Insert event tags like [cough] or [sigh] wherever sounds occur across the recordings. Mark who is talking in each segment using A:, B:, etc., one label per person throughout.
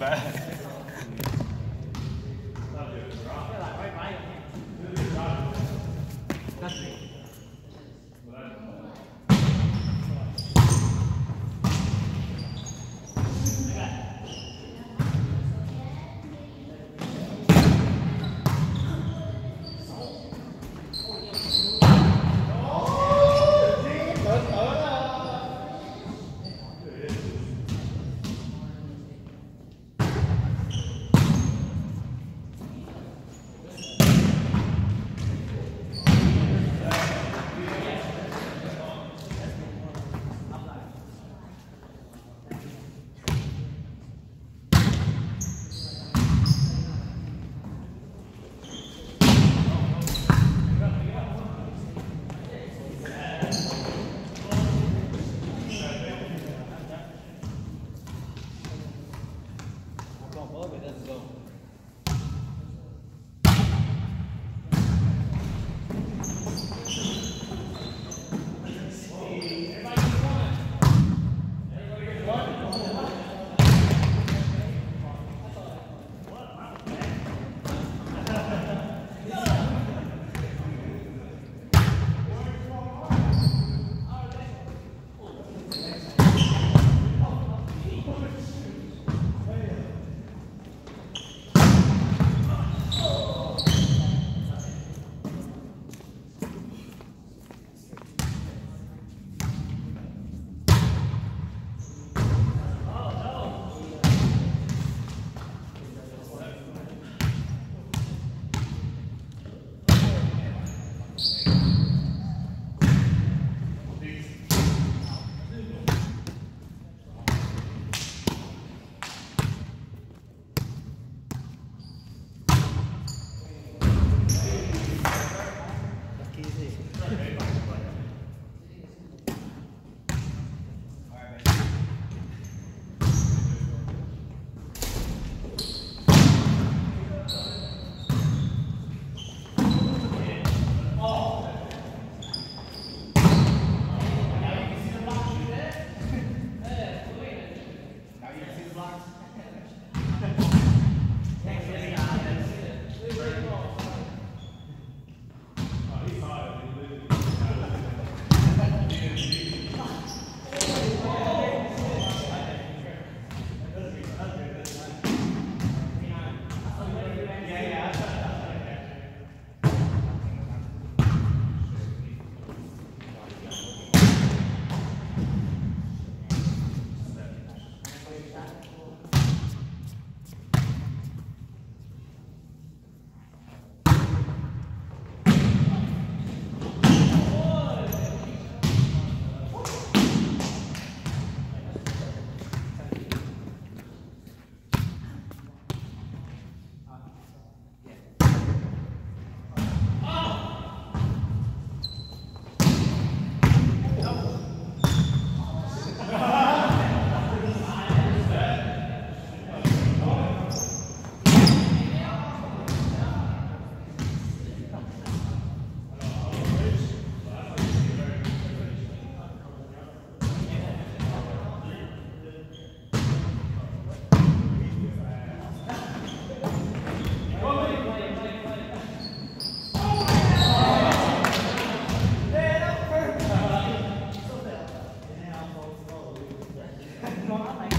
A: bad. [laughs] That's me.
B: Normally.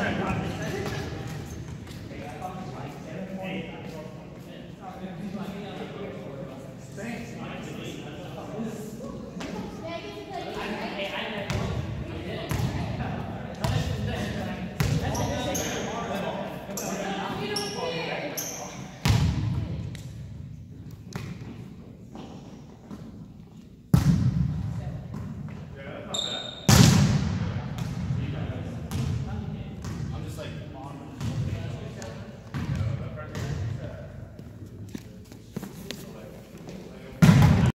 C: friend.